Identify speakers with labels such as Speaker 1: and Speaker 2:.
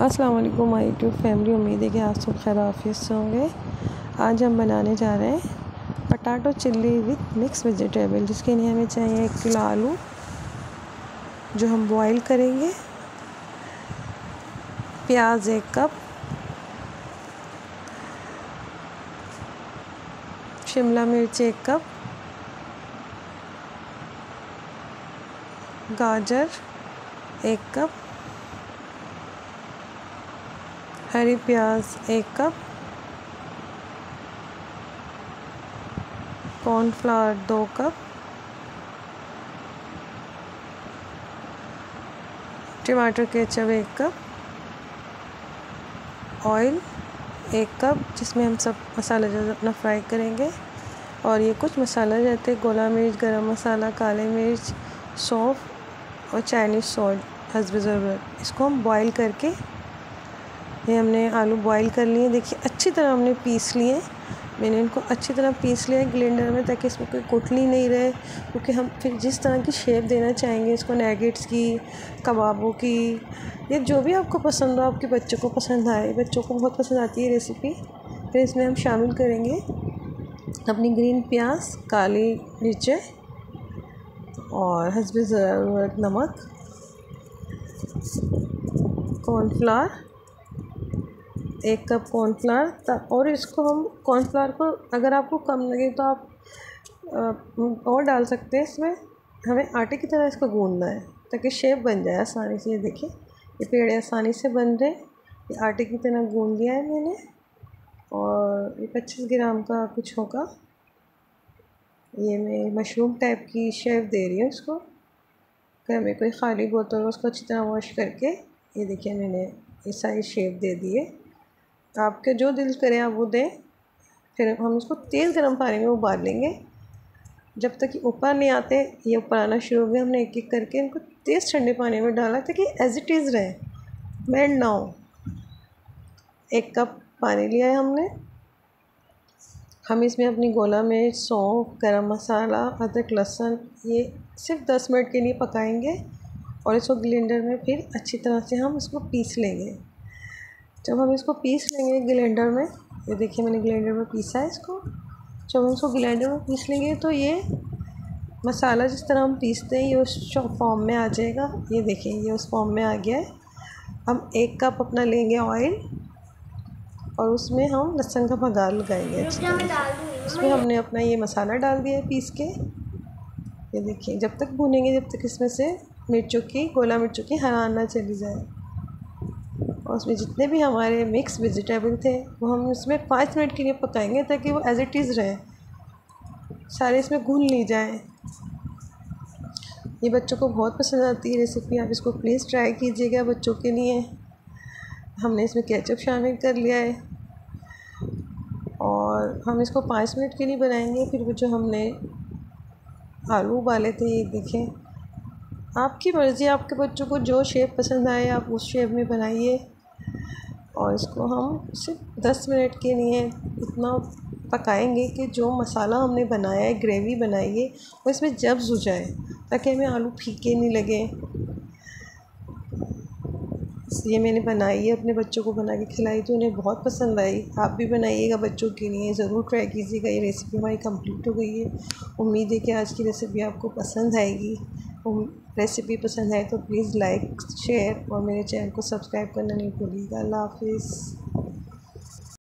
Speaker 1: अस्सलाम वालेकुम my YouTube family उम्मीद है कि आप सब खैर से होंगे। आज हम बनाने जा रहे हैं potato chilli with mix vegetable जिसके लिए हमें चाहिए एक किलो आलू, जो हम बॉईल करेंगे। प्याज एक कप। शिमला मिर्च एक कप। गाजर एक कप। हरी प्याज एक कप कॉर्नफ्लावर दो कप, टमाटर केचप एक कप ऑयल एक कप, जिसमें हम सब मसाला जो अपना फ्राई करेंगे। और ये कुछ मसाला रहते हैं, गोला मिर्च, गरम मसाला, काले मिर्च, सौंफ और चाइनीज़ सॉल्ट हसब ज़रूरत इसको हम बॉईल करके ये हमने आलू बॉईल कर लिए। देखिए, अच्छी तरह हमने पीस लिए। मैंने इनको अच्छी तरह पीस लिया है ग्लेंडर में ताकि इसमें कोई कुटली नहीं रहे, क्योंकि हम फिर जिस तरह की शेप देना चाहेंगे, इसको नेगेट्स की, कबाबों की, या जो भी आपको पसंद हो, आपके बच्चों को पसंद आए, बच्चों को बहुत पसंद आती है रेसिपी फिर इसमें हम शामिल करेंगे अपनी ग्रीन प्याज, काली मिर्चें और हसब ज़रूरत नमक कॉर्नफ्लावर एक कप कॉर्नफ्लावर और इसको हम कॉर्नफ्लावर को, अगर आपको कम लगे तो आप और डाल सकते हैं इसमें। हमें आटे की तरह इसको गूंदना है, ताकि शेप बन जाए आसानी से, ये देखिए। ये पेड़ आसानी से बन रहे ये आटे की तरह गूंद लिया है मैंने, और ये पच्चीस ग्राम का कुछ होगा। ये मैं मशरूम टाइप की शेप दे रही हूँ इसको। कि हमें कोई ख़ाली बोतल उसको अच्छी तरह वॉश करके, ये देखिए मैंने, ये सारी शेप दे दी है। आपके जो दिल करे, आप वो दें। फिर हम इसको तेज़ गर्म पानी में उबाल लेंगे। जब तक ऊपर नहीं आते, ये ऊपर आना शुरू हो गया, हमने एक एक करके इनको तेज़ ठंडे पानी में डाला ताकि एज इट इज़ रहे। मेल्ट ना हो। एक कप पानी लिया है हमने। हम इसमें अपनी गोला मिर्च, सौंफ, गरम मसाला, अदरक, लहसुन, ये सिर्फ़ दस मिनट के लिए पकाएँगे और इसको ग्लेंडर में फिर अच्छी तरह से हम इसको पीस लेंगे। जब हम इसको पीस लेंगे ग्लेंडर में ये देखिए मैंने ग्लेंडर में पीसा है इसको। जब हम इसको ग्लेंडर में पीस लेंगे तो ये मसाला जिस तरह हम पीसते हैं ये उस फॉर्म में आ जाएगा। ये देखिए ये उस फॉर्म में आ गया है। हम एक कप अपना लेंगे ऑयल और उसमें हम लहसुन का भगार लगाएँगे अच्छी उसमें हमने अपना ये मसाला डाल दिया है पीस के। ये देखिए जब तक भूनेंगे जब तक इसमें से मिर्चों की गोला मिर्चों की हरा ना चली जाए। और उसमें जितने भी हमारे मिक्स वेजिटेबल थे, वो हम उसमें पाँच मिनट के लिए पकाएँगे ताकि वो एज़ इट इज़ रहे। सारे इसमें घुल नहीं जाए। ये बच्चों को बहुत पसंद आती है रेसिपी आप इसको प्लीज़ ट्राई कीजिएगा बच्चों के लिए। हमने इसमें केचप शामिल कर लिया है। और हम इसको पाँच मिनट के लिए बनाएँगे, फिर वो जो हमने आलू उबाले थे, ये देखें। आपकी मर्ज़ी, आपके बच्चों को जो शेप पसंद आए, आप उस शेप में बनाइए। और इसको हम सिर्फ़ दस मिनट के लिए इतना पकाएँगे कि जो मसाला हमने बनाया है ग्रेवी बनाई है, वो इसमें जब्स हो जाए, ताकि हमें आलू फीके नहीं लगे। ये मैंने बनाई है, अपने बच्चों को बना के खिलाई तो उन्हें बहुत पसंद आई। आप भी बनाइएगा बच्चों के लिए, ज़रूर ट्राई कीजिएगा। ये रेसिपी हमारी कंप्लीट हो गई है। उम्मीद है कि आज की रेसिपी आपको पसंद आएगी। रेसिपी पसंद आए तो प्लीज़ लाइक शेयर और मेरे चैनल को सब्सक्राइब करना नहीं भूलिएगा। अल्लाह हाफिज़।